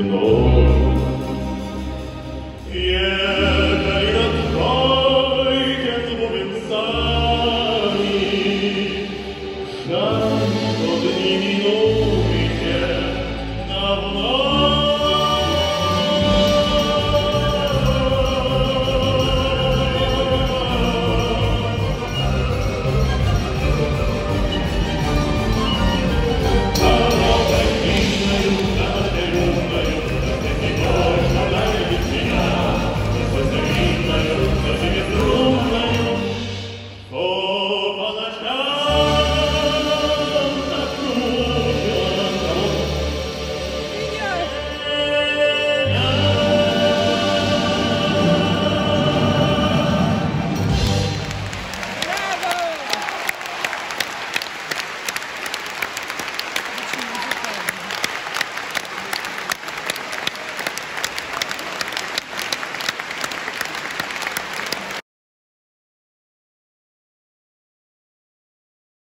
you know.